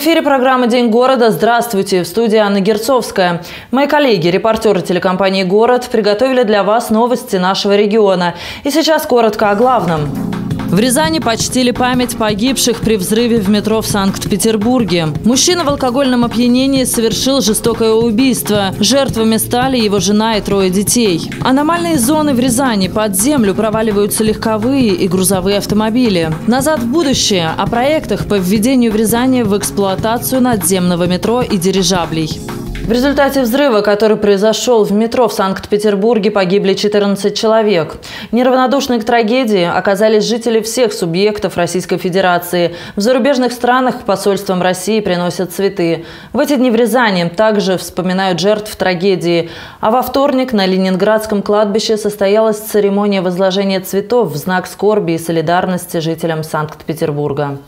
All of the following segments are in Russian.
Эфире программы «День города». Здравствуйте. В студии Анна Герцовская. Мои коллеги, репортеры телекомпании «Город» приготовили для вас новости нашего региона. И сейчас коротко о главном. В Рязани почтили память погибших при взрыве в метро в Санкт-Петербурге. Мужчина в алкогольном опьянении совершил жестокое убийство. Жертвами стали его жена и трое детей. Аномальные зоны в Рязани. Под землю проваливаются легковые и грузовые автомобили. Назад в будущее. О проектах по введению в Рязани в эксплуатацию надземного метро и дирижаблей. В результате взрыва, который произошел в метро в Санкт-Петербурге, погибли 14 человек. Неравнодушны к трагедии оказались жители всех субъектов Российской Федерации. В зарубежных странах посольствам России приносят цветы. В эти дни в Рязани также вспоминают жертв трагедии. А во вторник на Ленинградском кладбище состоялась церемония возложения цветов в знак скорби и солидарности жителям Санкт-Петербурга.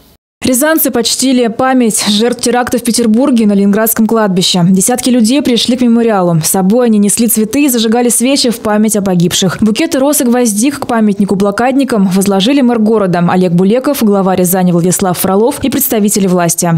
Рязанцы почтили память жертв теракта в Петербурге на Ленинградском кладбище. Десятки людей пришли к мемориалу. С собой они несли цветы и зажигали свечи в память о погибших. Букеты роз и гвоздик к памятнику блокадникам возложили мэр города Олег Булеков, глава Рязани Владислав Фролов и представители власти.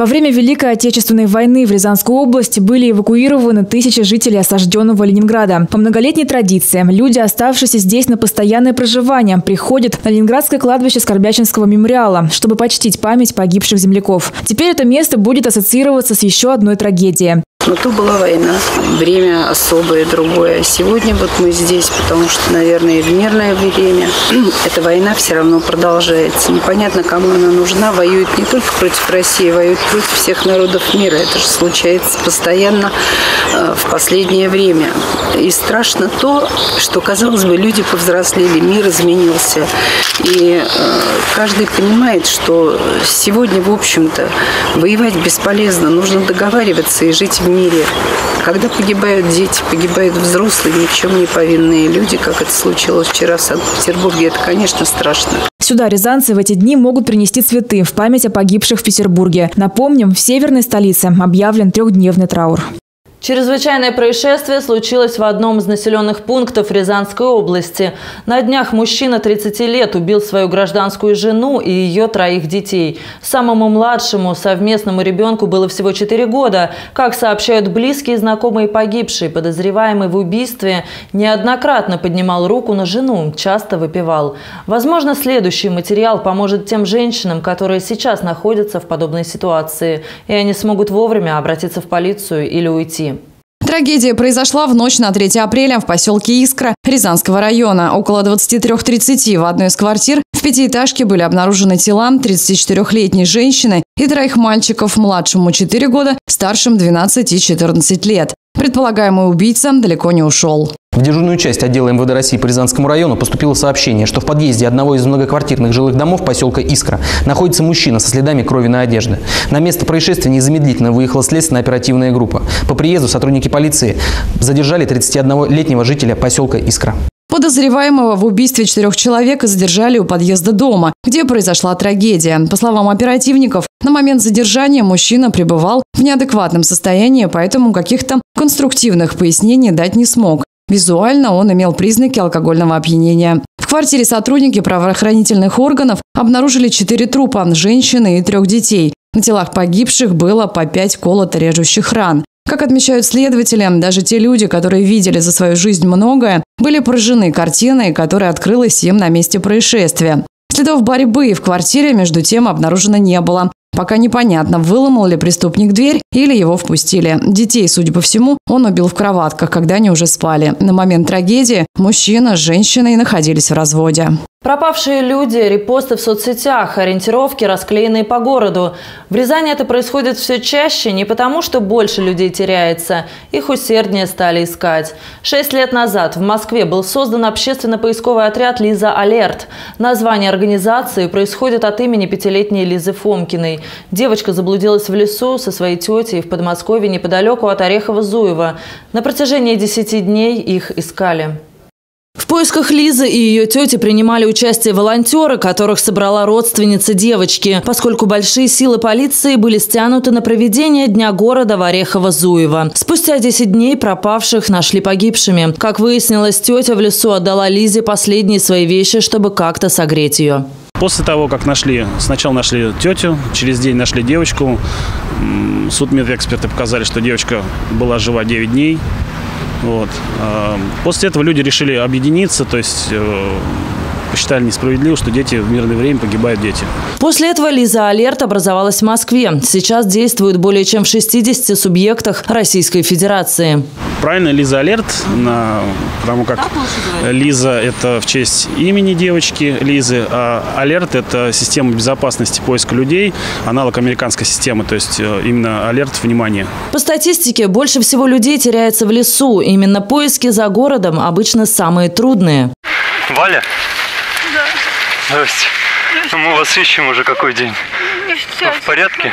Во время Великой Отечественной войны в Рязанской области были эвакуированы тысячи жителей осажденного Ленинграда. По многолетней традиции люди, оставшиеся здесь на постоянное проживание, приходят на Ленинградское кладбище Скорбячинского мемориала, чтобы почтить память погибших земляков. Теперь это место будет ассоциироваться с еще одной трагедией. Но то была война, время особое, другое. Сегодня вот мы здесь, потому что, наверное, в мирное время эта война все равно продолжается. Непонятно, кому она нужна. Воюют не только против России, воюют против всех народов мира. Это же случается постоянно э, в последнее время. И страшно то, что, казалось бы, люди повзрослели, мир изменился. И э, каждый понимает, что сегодня, в общем-то, воевать бесполезно. Нужно договариваться и жить в мире. Когда погибают дети, погибают взрослые, ни в чем не повинные люди, как это случилось вчера в Санкт-Петербурге, это, конечно, страшно. Сюда рязанцы в эти дни могут принести цветы в память о погибших в Петербурге. Напомним, в северной столице объявлен трехдневный траур. Чрезвычайное происшествие случилось в одном из населенных пунктов Рязанской области. На днях мужчина 30 лет убил свою гражданскую жену и ее троих детей. Самому младшему совместному ребенку было всего 4 года. Как сообщают близкие и знакомые погибшие, подозреваемый в убийстве неоднократно поднимал руку на жену, часто выпивал. Возможно, следующий материал поможет тем женщинам, которые сейчас находятся в подобной ситуации, и они смогут вовремя обратиться в полицию или уйти. Трагедия произошла в ночь на 3 апреля в поселке Искра Рязанского района. Около 23.30 в одной из квартир в пятиэтажке были обнаружены тела 34-летней женщины и троих мальчиков, младшему 4 года, старшим 12 и 14 лет. Предполагаемый убийца далеко не ушел. В дежурную часть отдела МВД России по Рязанскому району поступило сообщение, что в подъезде одного из многоквартирных жилых домов поселка Искра находится мужчина со следами крови на одежде. На место происшествия незамедлительно выехала следственная оперативная группа. По приезду сотрудники полиции задержали 31-летнего жителя поселка Искра. Подозреваемого в убийстве четырех человек задержали у подъезда дома, где произошла трагедия. По словам оперативников, на момент задержания мужчина пребывал в неадекватном состоянии, поэтому каких-то конструктивных пояснений дать не смог. Визуально он имел признаки алкогольного опьянения. В квартире сотрудники правоохранительных органов обнаружили четыре трупа – женщины и трех детей. На телах погибших было по пять колото-режущих ран. Как отмечают следователи, даже те люди, которые видели за свою жизнь многое, были поражены картиной, которая открылась им на месте происшествия. Следов борьбы в квартире, между тем, обнаружено не было. Пока непонятно, выломал ли преступник дверь или его впустили. Детей, судя по всему, он убил в кроватках, когда они уже спали. На момент трагедии мужчина с женщиной находились в разводе. Пропавшие люди, репосты в соцсетях, ориентировки, расклеенные по городу. В Рязани это происходит все чаще не потому, что больше людей теряется. Их усерднее стали искать. Шесть лет назад в Москве был создан общественно-поисковый отряд «Лиза Алерт». Название организации происходит от имени пятилетней Лизы Фомкиной. Девочка заблудилась в лесу со своей тетей в Подмосковье неподалеку от Орехова-Зуева. На протяжении десяти дней их искали. Поисках Лизы и ее тети принимали участие волонтеры, которых собрала родственница девочки, поскольку большие силы полиции были стянуты на проведение Дня города в Орехово-Зуево. Спустя 10 дней пропавших нашли погибшими. Как выяснилось, тетя в лесу отдала Лизе последние свои вещи, чтобы как-то согреть ее. После того, как нашли, сначала нашли тетю, через день нашли девочку. Суд медэксперты показали, что девочка была жива 9 дней. Вот. А, после этого люди решили объединиться, то есть э, посчитали несправедливо, что дети в мирное время погибают дети. После этого Лиза Алерт образовалась в Москве. Сейчас действует более чем в 60 субъектах Российской Федерации. Правильно, Лиза Алерт, на, потому как Лиза – это в честь имени девочки Лизы, а Алерт – это система безопасности поиска людей, аналог американской системы, то есть э, именно Алерт – внимание. По статистике, больше всего людей теряется в лесу. Именно поиски за городом обычно самые трудные. Валя? Здрасте. Мы вас ищем уже какой день. Вы в порядке?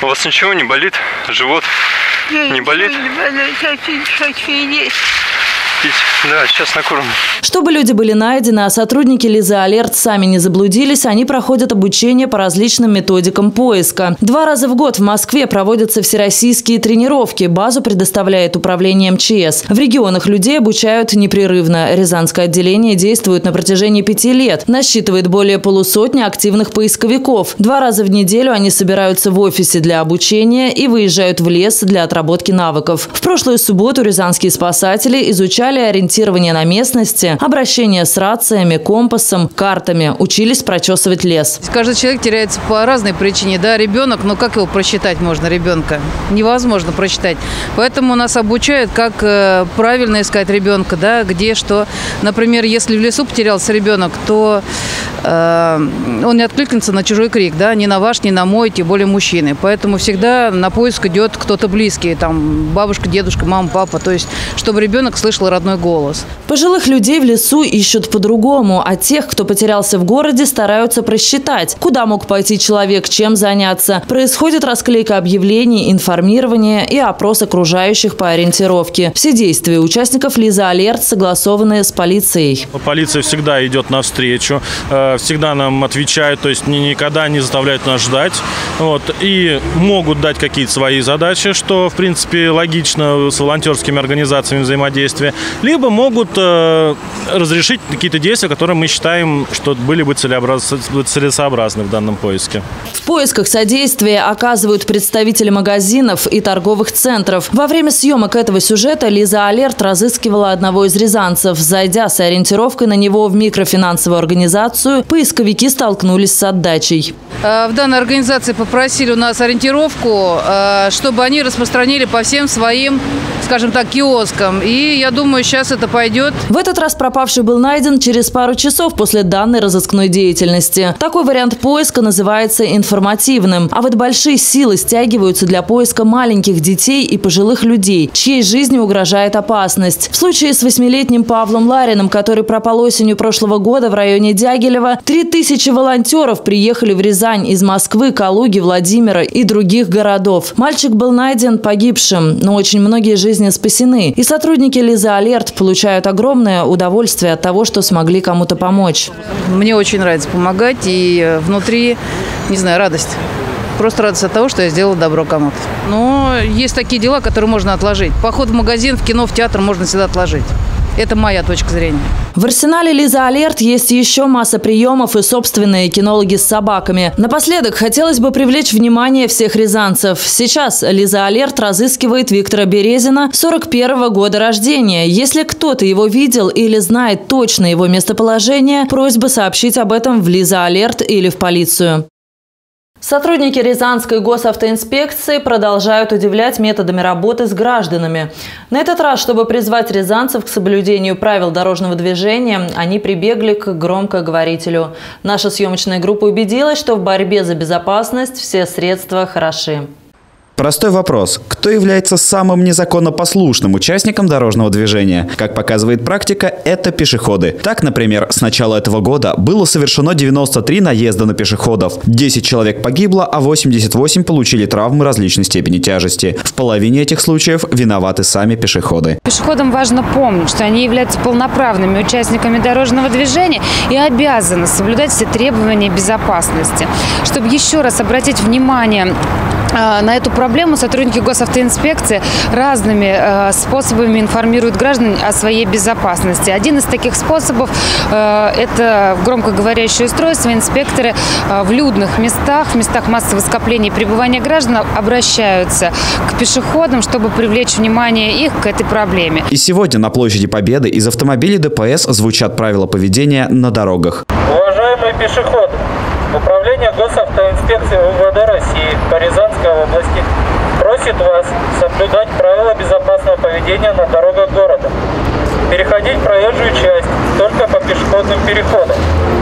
У вас ничего не болит? Живот не болит? Не болит, очень хочу есть пить. Да, сейчас накормим. Чтобы люди были найдены, а сотрудники Лизы Алерт сами не заблудились, они проходят обучение по различным методикам поиска. Два раза в год в Москве проводятся всероссийские тренировки. Базу предоставляет управление МЧС. В регионах людей обучают непрерывно. Рязанское отделение действует на протяжении пяти лет. Насчитывает более полусотни активных поисковиков. Два раза в неделю они собираются в офисе для обучения и выезжают в лес для отработки навыков. В прошлую субботу рязанские спасатели изучали изучали ориентирование на местности, обращение с рациями, компасом, картами, учились прочесывать лес. Каждый человек теряется по разной причине. Да, ребенок, но как его просчитать можно, ребенка? Невозможно просчитать. Поэтому нас обучают, как э, правильно искать ребенка, да, где что. Например, если в лесу потерялся ребенок, то он не откликнется на чужой крик, да, ни на ваш, ни на мой, тем более мужчины. Поэтому всегда на поиск идет кто-то близкий, там бабушка, дедушка, мама, папа, то есть чтобы ребенок слышал родной голос. Пожилых людей в лесу ищут по-другому, а тех, кто потерялся в городе, стараются просчитать, куда мог пойти человек, чем заняться. Происходит расклейка объявлений, информирование и опрос окружающих по ориентировке. Все действия участников Лиза Алерт согласованы с полицией. Полиция всегда идет навстречу, э, всегда нам отвечает, то есть никогда не заставляют нас ждать. Вот, и могут дать какие-то свои задачи, что, в принципе, логично с волонтерскими организациями взаимодействия либо могут э, разрешить какие-то действия, которые мы считаем, что были бы целесообразны в данном поиске. В поисках содействия оказывают представители магазинов и торговых центров. Во время съемок этого сюжета Лиза Алерт разыскивала одного из рязанцев. Зайдя с ориентировкой на него в микрофинансовую организацию, поисковики столкнулись с отдачей. Э, в данной организации попросили у нас ориентировку, э, чтобы они распространили по всем своим, скажем так, киоскам. И я думаю, сейчас это пойдет. В этот раз пропавший был найден через пару часов после данной разыскной деятельности. Такой вариант поиска называется информативным. А вот большие силы стягиваются для поиска маленьких детей и пожилых людей, чьей жизни угрожает опасность. В случае с восьмилетним Павлом Лариным, который пропал осенью прошлого года в районе Дягилева, 3000 волонтеров приехали в Рязань из Москвы, Калуги, Владимира и других городов. Мальчик был найден погибшим, но очень многие жизни спасены. И сотрудники Лиза Алерт получают огромное удовольствие от того, что смогли кому-то помочь. Мне очень нравится помогать, и внутри, не знаю, радость. Просто радость от того, что я сделала добро кому-то. Но есть такие дела, которые можно отложить. Поход в магазин, в кино, в театр можно всегда отложить. Это моя точка зрения. В арсенале Лиза Алерт есть еще масса приемов и собственные кинологи с собаками. Напоследок хотелось бы привлечь внимание всех рязанцев. Сейчас Лиза Алерт разыскивает Виктора Березина 41 -го года рождения. Если кто-то его видел или знает точно его местоположение, просьба сообщить об этом в Лиза Алерт или в полицию. Сотрудники Рязанской госавтоинспекции продолжают удивлять методами работы с гражданами. На этот раз, чтобы призвать рязанцев к соблюдению правил дорожного движения, они прибегли к громкоговорителю. Наша съемочная группа убедилась, что в борьбе за безопасность все средства хороши. Простой вопрос. Кто является самым незаконнопослушным участником дорожного движения? Как показывает практика, это пешеходы. Так, например, с начала этого года было совершено 93 наезда на пешеходов. 10 человек погибло, а 88 получили травмы различной степени тяжести. В половине этих случаев виноваты сами пешеходы. Пешеходам важно помнить, что они являются полноправными участниками дорожного движения и обязаны соблюдать все требования безопасности. Чтобы еще раз обратить внимание на эту проблему сотрудники госавтоинспекции разными а, способами информируют граждан о своей безопасности. Один из таких способов а, – это громкоговорящее устройство. Инспекторы в людных местах, в местах массового скопления и пребывания граждан обращаются к пешеходам, чтобы привлечь внимание их к этой проблеме. И сегодня на площади Победы из автомобилей ДПС звучат правила поведения на дорогах. Уважаемые пешеходы, Управление госавтоинспекции УВД России по Рязанской области просит вас соблюдать правила безопасного поведения на дорогах города. Переходить проезжую часть только по пешеходным переходам,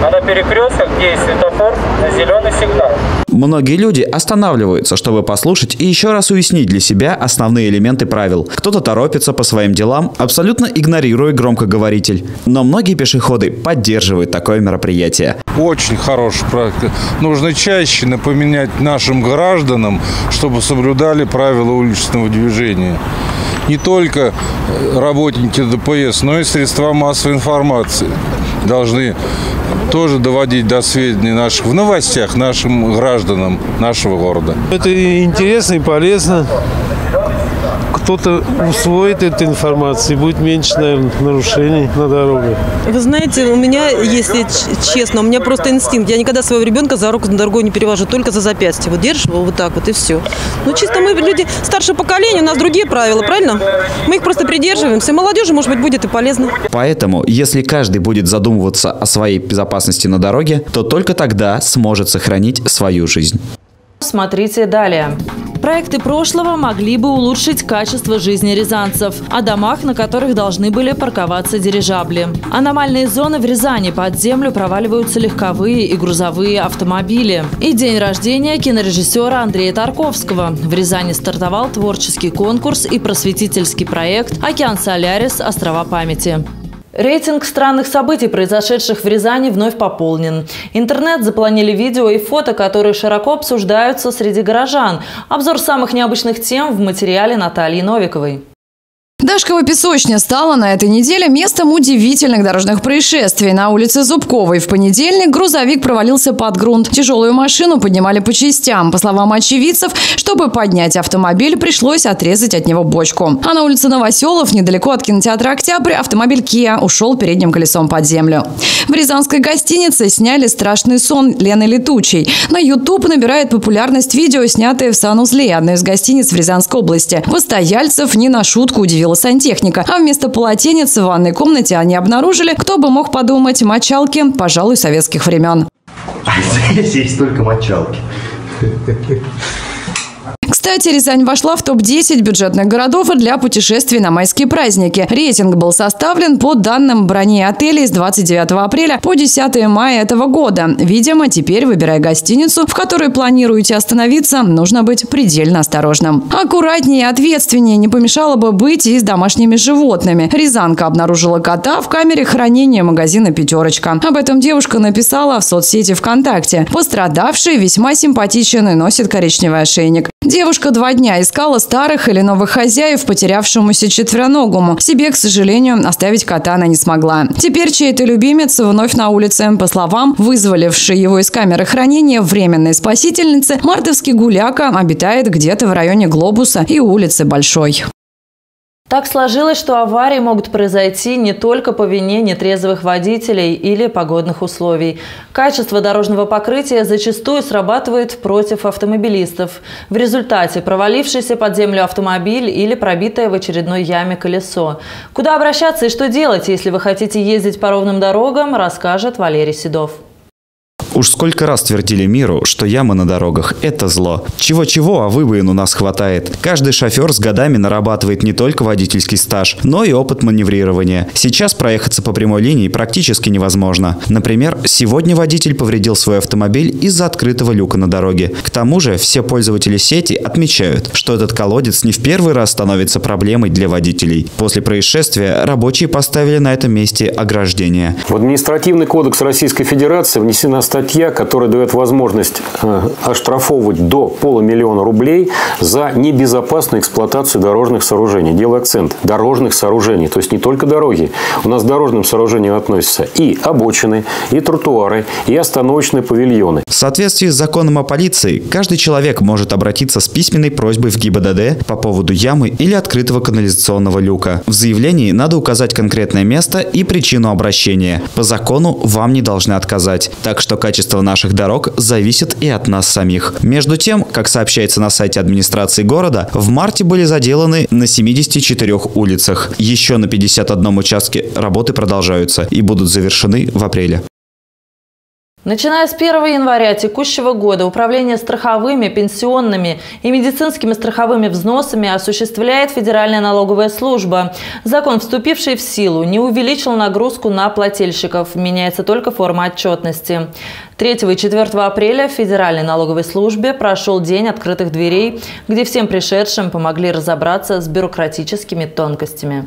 а на перекрестках, где есть светофор, на зеленый сигнал. Многие люди останавливаются, чтобы послушать и еще раз уяснить для себя основные элементы правил. Кто-то торопится по своим делам, абсолютно игнорируя громкоговоритель. Но многие пешеходы поддерживают такое мероприятие. Очень хорошая практика. Нужно чаще напоминать нашим гражданам, чтобы соблюдали правила уличного движения не только работники ДПС, но и средства массовой информации должны тоже доводить до сведений наших в новостях нашим гражданам нашего города. Это интересно и полезно кто-то усвоит эту информацию, и будет меньше, наверное, нарушений на дороге. Вы знаете, у меня, если честно, у меня просто инстинкт. Я никогда своего ребенка за руку на дорогу не перевожу, только за запястье. Вот держишь его вот так вот, и все. Ну, чисто мы люди старшее поколение, у нас другие правила, правильно? Мы их просто придерживаемся. Молодежи, может быть, будет и полезно. Поэтому, если каждый будет задумываться о своей безопасности на дороге, то только тогда сможет сохранить свою жизнь. Смотрите далее. Проекты прошлого могли бы улучшить качество жизни рязанцев, о домах, на которых должны были парковаться дирижабли. Аномальные зоны в Рязани под землю проваливаются легковые и грузовые автомобили. И день рождения кинорежиссера Андрея Тарковского. В Рязани стартовал творческий конкурс и просветительский проект «Океан Солярис. Острова памяти». Рейтинг странных событий, произошедших в Рязани, вновь пополнен. Интернет запланили видео и фото, которые широко обсуждаются среди горожан. Обзор самых необычных тем в материале Натальи Новиковой. Дашкова песочня стала на этой неделе местом удивительных дорожных происшествий. На улице Зубковой в понедельник грузовик провалился под грунт. Тяжелую машину поднимали по частям. По словам очевидцев, чтобы поднять автомобиль, пришлось отрезать от него бочку. А на улице Новоселов, недалеко от кинотеатра «Октябрь», автомобиль Kia ушел передним колесом под землю. В рязанской гостинице сняли страшный сон Лены Летучей. На YouTube набирает популярность видео, снятое в санузле одной из гостиниц в Рязанской области. Постояльцев не на шутку удивило приехала сантехника. А вместо полотенец в ванной комнате они обнаружили, кто бы мог подумать, мочалки, пожалуй, советских времен. Здесь есть только мочалки. Кстати, Рязань вошла в топ-10 бюджетных городов для путешествий на майские праздники. Рейтинг был составлен по данным брони отелей с 29 апреля по 10 мая этого года. Видимо, теперь, выбирая гостиницу, в которой планируете остановиться, нужно быть предельно осторожным. Аккуратнее и ответственнее не помешало бы быть и с домашними животными. Рязанка обнаружила кота в камере хранения магазина «Пятерочка». Об этом девушка написала в соцсети ВКонтакте. Пострадавший весьма симпатичен и носит коричневый ошейник. Девушка два дня искала старых или новых хозяев, потерявшемуся четвероногому. Себе, к сожалению, оставить кота она не смогла. Теперь чей-то любимец вновь на улице. По словам вызволившей его из камеры хранения временной спасительницы, мартовский гуляка обитает где-то в районе Глобуса и улицы Большой. Так сложилось, что аварии могут произойти не только по вине нетрезвых водителей или погодных условий. Качество дорожного покрытия зачастую срабатывает против автомобилистов. В результате провалившийся под землю автомобиль или пробитое в очередной яме колесо. Куда обращаться и что делать, если вы хотите ездить по ровным дорогам, расскажет Валерий Седов. Уж сколько раз твердили миру, что ямы на дорогах – это зло. Чего-чего, а выбоин у нас хватает. Каждый шофер с годами нарабатывает не только водительский стаж, но и опыт маневрирования. Сейчас проехаться по прямой линии практически невозможно. Например, сегодня водитель повредил свой автомобиль из-за открытого люка на дороге. К тому же все пользователи сети отмечают, что этот колодец не в первый раз становится проблемой для водителей. После происшествия рабочие поставили на этом месте ограждение. В административный кодекс Российской Федерации внесена статья, которая дает возможность э, оштрафовывать до полумиллиона рублей за небезопасную эксплуатацию дорожных сооружений. Делаю акцент. Дорожных сооружений. То есть не только дороги. У нас к дорожным сооружениям относятся и обочины, и тротуары, и остановочные павильоны. В соответствии с законом о полиции, каждый человек может обратиться с письменной просьбой в ГИБДД по поводу ямы или открытого канализационного люка. В заявлении надо указать конкретное место и причину обращения. По закону вам не должны отказать. Так что качество наших дорог зависит и от нас самих. Между тем, как сообщается на сайте администрации города, в марте были заделаны на 74 улицах. Еще на 51 участке работы продолжаются и будут завершены в апреле. Начиная с 1 января текущего года Управление страховыми, пенсионными и медицинскими страховыми взносами осуществляет Федеральная налоговая служба. Закон, вступивший в силу, не увеличил нагрузку на плательщиков. Меняется только форма отчетности. 3 и 4 апреля в Федеральной налоговой службе прошел День открытых дверей, где всем пришедшим помогли разобраться с бюрократическими тонкостями.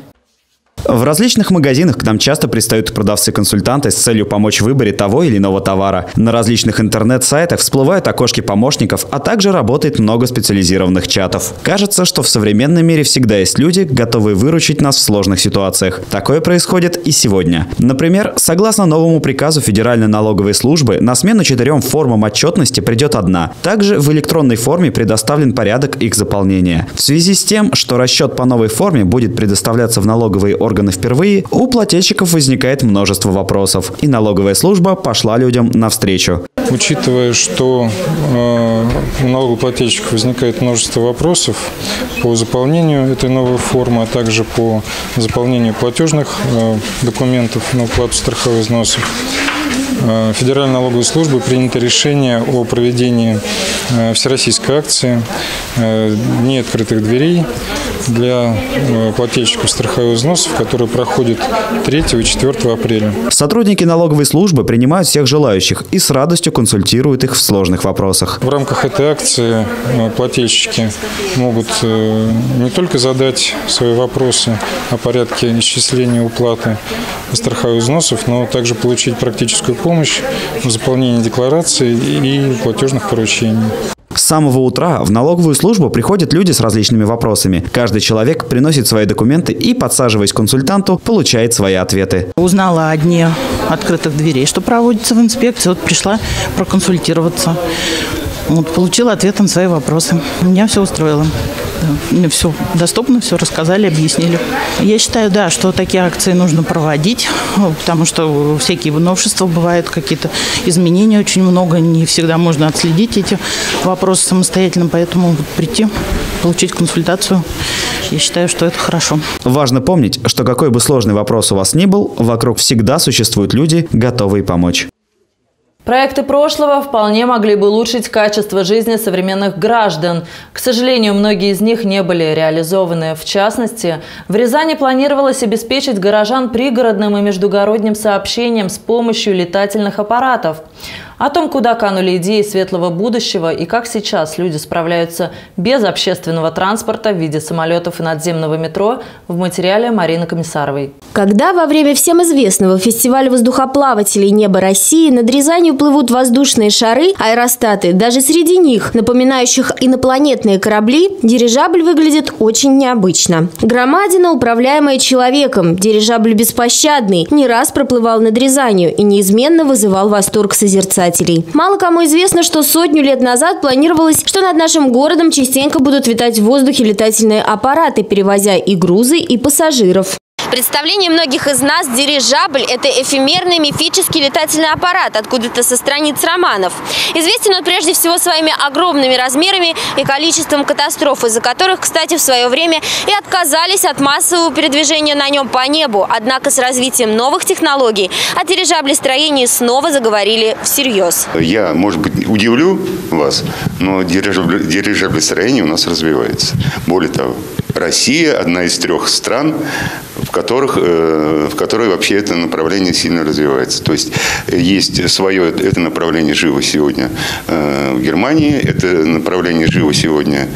В различных магазинах к нам часто пристают продавцы-консультанты с целью помочь в выборе того или иного товара. На различных интернет-сайтах всплывают окошки помощников, а также работает много специализированных чатов. Кажется, что в современном мире всегда есть люди, готовые выручить нас в сложных ситуациях. Такое происходит и сегодня. Например, согласно новому приказу Федеральной налоговой службы, на смену четырем формам отчетности придет одна. Также в электронной форме предоставлен порядок их заполнения. В связи с тем, что расчет по новой форме будет предоставляться в налоговые органы органы впервые, у плательщиков возникает множество вопросов, и налоговая служба пошла людям навстречу. Учитывая, что э, у налогоплательщиков возникает множество вопросов по заполнению этой новой формы, а также по заполнению платежных э, документов на уплату страховых взносов, Федеральной налоговой службы принято решение о проведении э, всероссийской акции э, «Дни открытых дверей» для э, плательщиков страховых взносов, которые проходят 3 и 4 апреля. Сотрудники налоговой службы принимают всех желающих и с радостью консультируют их в сложных вопросах. В рамках этой акции э, плательщики могут э, не только задать свои вопросы о порядке исчисления уплаты страховых взносов, но также получить практическую помощь в заполнении декларации и платежных поручений. С самого утра в налоговую службу приходят люди с различными вопросами. Каждый человек приносит свои документы и, подсаживаясь к консультанту, получает свои ответы. Узнала о дне открытых дверей, что проводится в инспекции. Вот пришла проконсультироваться. Вот, получила ответ на свои вопросы. Меня все устроило. Мне все доступно, все рассказали, объяснили. Я считаю, да, что такие акции нужно проводить, потому что всякие новшества бывают, какие-то изменения очень много, не всегда можно отследить эти вопросы самостоятельно, поэтому прийти, получить консультацию, я считаю, что это хорошо. Важно помнить, что какой бы сложный вопрос у вас ни был, вокруг всегда существуют люди, готовые помочь. Проекты прошлого вполне могли бы улучшить качество жизни современных граждан. К сожалению, многие из них не были реализованы. В частности, в Рязани планировалось обеспечить горожан пригородным и междугородним сообщением с помощью летательных аппаратов. О том, куда канули идеи светлого будущего и как сейчас люди справляются без общественного транспорта в виде самолетов и надземного метро, в материале Марины Комиссаровой. Когда во время всем известного фестиваля воздухоплавателей «Небо России» над Рязанью плывут воздушные шары, аэростаты, даже среди них, напоминающих инопланетные корабли, дирижабль выглядит очень необычно. Громадина, управляемая человеком, дирижабль беспощадный, не раз проплывал над Рязанью и неизменно вызывал восторг созерцателей обитателей. Мало кому известно, что сотню лет назад планировалось, что над нашим городом частенько будут витать в воздухе летательные аппараты, перевозя и грузы, и пассажиров. Представлении многих из нас дирижабль – это эфемерный мифический летательный аппарат откуда-то со страниц романов. Известен он прежде всего своими огромными размерами и количеством катастроф, из-за которых, кстати, в свое время и отказались от массового передвижения на нем по небу. Однако с развитием новых технологий о дирижаблестроении снова заговорили всерьез. Я, может быть, удивлю вас, но дирижаблестроение у нас развивается. Более того, Россия одна из трех стран, в которых, э, в которой вообще это направление сильно развивается. То есть есть свое это направление живо сегодня э, в Германии, это направление живо сегодня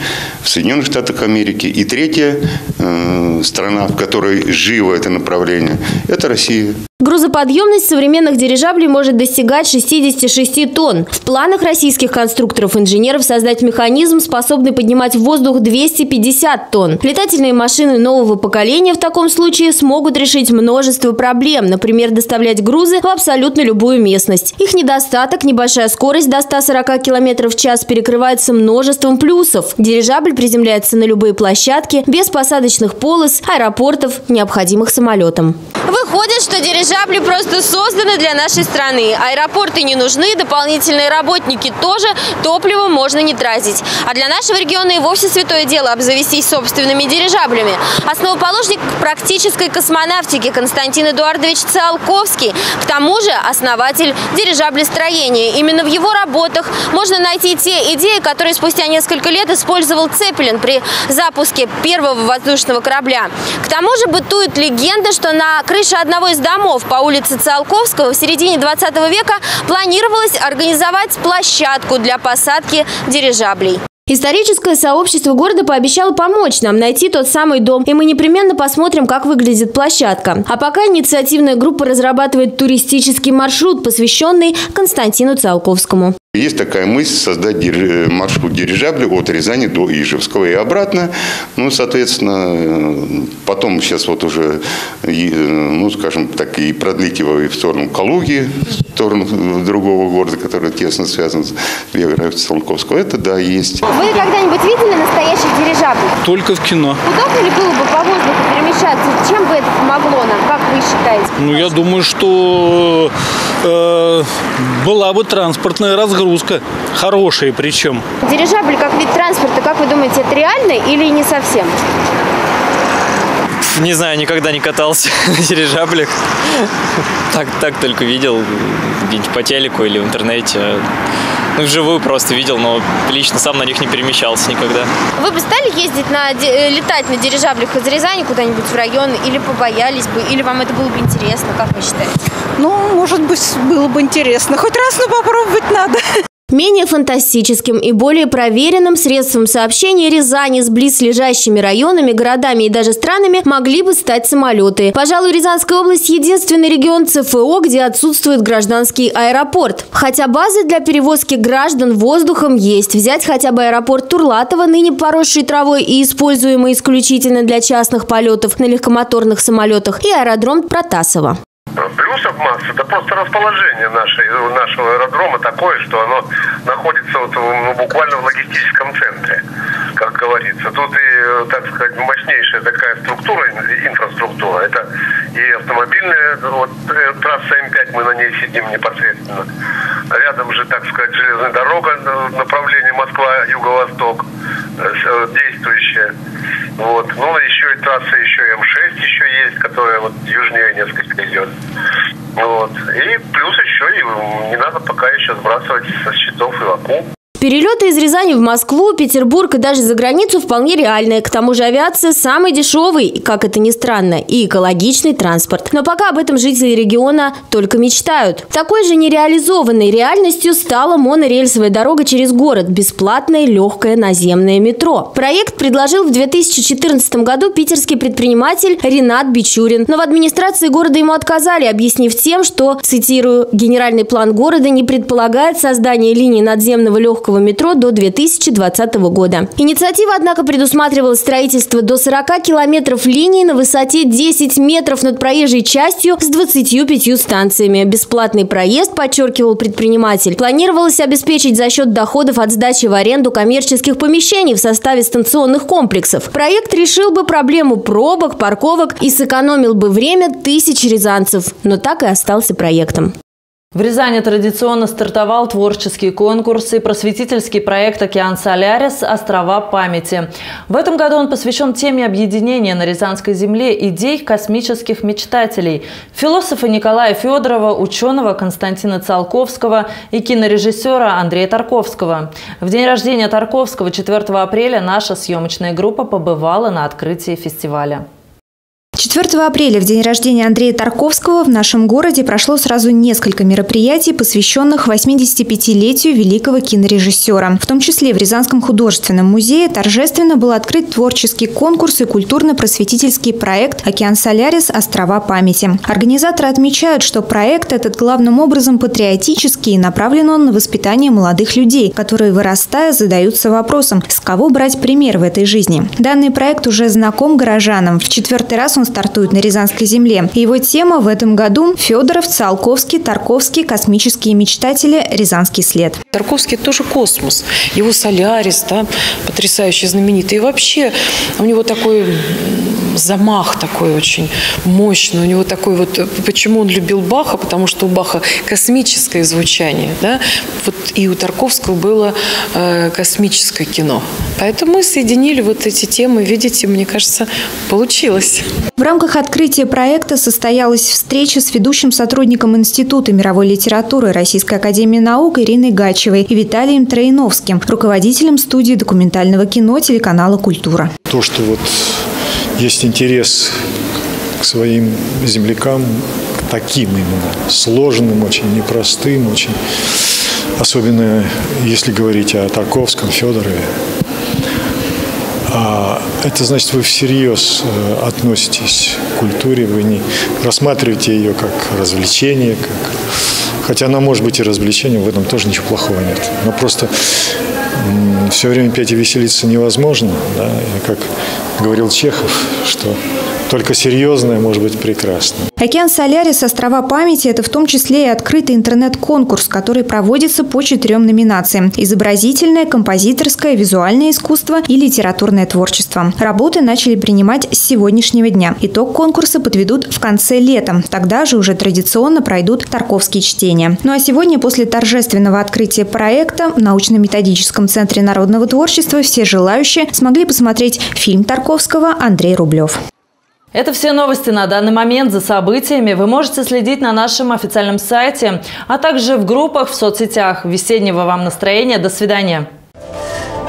в Соединенных Штатах Америки. И третья э, страна, в которой живо это направление, это Россия. Грузоподъемность современных дирижаблей может достигать 66 тонн. В планах российских конструкторов-инженеров создать механизм, способный поднимать в воздух 250 тонн. Летательные машины нового поколения в таком случае смогут решить множество проблем, например, доставлять грузы в абсолютно любую местность. Их недостаток, небольшая скорость до 140 км в час перекрывается множеством плюсов. Дирижабль приземляется на любые площадки, без посадочных полос, аэропортов, необходимых самолетом. Выходит, что дирижабль Дирижабли просто созданы для нашей страны. Аэропорты не нужны, дополнительные работники тоже, топливо можно не тратить. А для нашего региона и вовсе святое дело обзавестись собственными дирижаблями. Основоположник практической космонавтики Константин Эдуардович Циолковский. К тому же основатель дирижаблестроения. Именно в его работах можно найти те идеи, которые спустя несколько лет использовал Цепелин при запуске первого воздушного корабля. К тому же бытует легенда, что на крыше одного из домов по улице Циолковского в середине 20 века планировалось организовать площадку для посадки дирижаблей. Историческое сообщество города пообещало помочь нам найти тот самый дом, и мы непременно посмотрим, как выглядит площадка. А пока инициативная группа разрабатывает туристический маршрут, посвященный Константину Циолковскому. Есть такая мысль создать дириж... маршрут дирижабля от Рязани до Ижевского и обратно. Ну, соответственно, потом сейчас вот уже, ну, скажем так, и продлить его и в сторону Калуги, в сторону другого города, который тесно связан с биографией Солонковского. Это, да, есть. Вы когда-нибудь видели настоящий дирижабль? Только в кино. Удобно ли было бы по воздуху перемещаться? Чем бы это помогло нам? Как вы считаете? Ну, я думаю, что э, была бы транспортная разгрузка. Хорошая причем. Дирижабль как вид транспорта, как вы думаете, это реально или не совсем? Не знаю, никогда не катался на дирижаблях. Так, так только видел где-нибудь по телеку или в интернете. Ну, вживую просто видел, но лично сам на них не перемещался никогда. Вы бы стали ездить на, э, летать на дирижаблях из Рязани куда-нибудь в район, или побоялись бы, или вам это было бы интересно, как вы считаете? Ну, может быть, было бы интересно. Хоть раз, но попробовать надо. Менее фантастическим и более проверенным средством сообщения Рязани с близлежащими районами, городами и даже странами могли бы стать самолеты. Пожалуй, Рязанская область – единственный регион ЦФО, где отсутствует гражданский аэропорт. Хотя базы для перевозки граждан воздухом есть. Взять хотя бы аэропорт Турлатова, ныне поросший травой и используемый исключительно для частных полетов на легкомоторных самолетах, и аэродром Протасова. Плюсов масса, это просто расположение нашей, нашего аэродрома такое, что оно находится вот, ну, буквально в логистическом центре, как говорится. Тут и, так сказать, мощнейшая такая структура, инфраструктура. Это и автомобильная, вот э, трасса М5, мы на ней сидим непосредственно. Рядом же, так сказать, железная дорога, направление Москва-Юго-Восток, э, действующая. Вот. Ну, еще и трасса еще М6 еще есть, которая вот южнее несколько идет. Вот. И плюс еще и не надо пока еще сбрасывать со счетов и вакуум. Перелеты из Рязани в Москву, Петербург и даже за границу вполне реальные. К тому же авиация – самый дешевый, как это ни странно, и экологичный транспорт. Но пока об этом жители региона только мечтают. Такой же нереализованной реальностью стала монорельсовая дорога через город – бесплатное легкое наземное метро. Проект предложил в 2014 году питерский предприниматель Ренат Бичурин. Но в администрации города ему отказали, объяснив тем, что, цитирую, «генеральный план города не предполагает создание линии надземного легкого московского метро до 2020 года. Инициатива, однако, предусматривала строительство до 40 километров линий на высоте 10 метров над проезжей частью с 25 станциями. Бесплатный проезд, подчеркивал предприниматель, планировалось обеспечить за счет доходов от сдачи в аренду коммерческих помещений в составе станционных комплексов. Проект решил бы проблему пробок, парковок и сэкономил бы время тысяч рязанцев, но так и остался проектом. В Рязани традиционно стартовал творческий конкурс и просветительский проект «Океан Солярис. Острова памяти». В этом году он посвящен теме объединения на Рязанской земле идей космических мечтателей. Философа Николая Федорова, ученого Константина Циолковского и кинорежиссера Андрея Тарковского. В день рождения Тарковского 4 апреля наша съемочная группа побывала на открытии фестиваля. 4 апреля, в день рождения Андрея Тарковского, в нашем городе прошло сразу несколько мероприятий, посвященных 85-летию великого кинорежиссера. В том числе в Рязанском художественном музее торжественно был открыт творческий конкурс и культурно-просветительский проект «Океан Солярис. Острова памяти». Организаторы отмечают, что проект этот главным образом патриотический и направлен он на воспитание молодых людей, которые, вырастая, задаются вопросом, с кого брать пример в этой жизни. Данный проект уже знаком горожанам. В четвертый раз он стартует на Рязанской земле. Его тема в этом году – Федоров, Циолковский, Тарковский, космические мечтатели, Рязанский след. Тарковский – тоже космос. Его «Солярис», да, потрясающе знаменитый. И вообще у него такой замах такой очень мощный. У него такой вот... Почему он любил Баха? Потому что у Баха космическое звучание. Да? Вот и у Тарковского было э, космическое кино. Поэтому мы соединили вот эти темы. Видите, мне кажется, получилось. В рамках открытия проекта состоялась встреча с ведущим сотрудником Института мировой литературы Российской академии наук Ириной Гачевой и Виталием Троиновским, руководителем студии документального кино телеканала «Культура». То, что вот есть интерес к своим землякам, к таким именно, сложным, очень непростым, очень особенно если говорить о Тарковском, Федорове, а это значит, вы всерьез э, относитесь к культуре, вы не рассматриваете ее как развлечение, как... хотя она может быть и развлечением, в этом тоже ничего плохого нет. Но просто все время петь и веселиться невозможно. Да? Как говорил Чехов, что только серьезное может быть прекрасно. Океан Солярис «Острова памяти» – это в том числе и открытый интернет-конкурс, который проводится по четырем номинациям – изобразительное, композиторское, визуальное искусство и литературное творчество. Работы начали принимать с сегодняшнего дня. Итог конкурса подведут в конце лета. Тогда же уже традиционно пройдут Тарковские чтения. Ну а сегодня, после торжественного открытия проекта, в научно-методическом центре народного творчества все желающие смогли посмотреть фильм Тарковского «Андрей Рублев». Это все новости на данный момент. За событиями вы можете следить на нашем официальном сайте, а также в группах в соцсетях. Весеннего вам настроения. До свидания.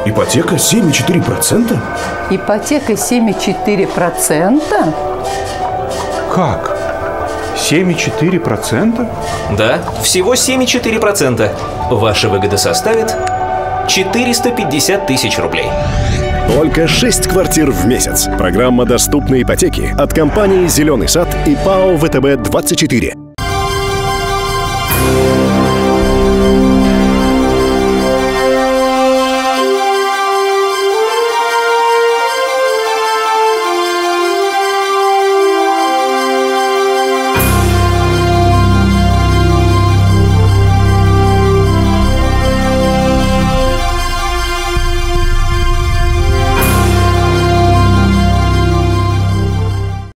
Ипотека 7,4%? Ипотека 7,4%? Как? 7,4%? Да, всего 7,4%. Ваша выгода составит 450 тысяч рублей. Только 6 квартир в месяц. Программа доступной ипотеки от компании «Зеленый сад» и ПАО «ВТБ-24».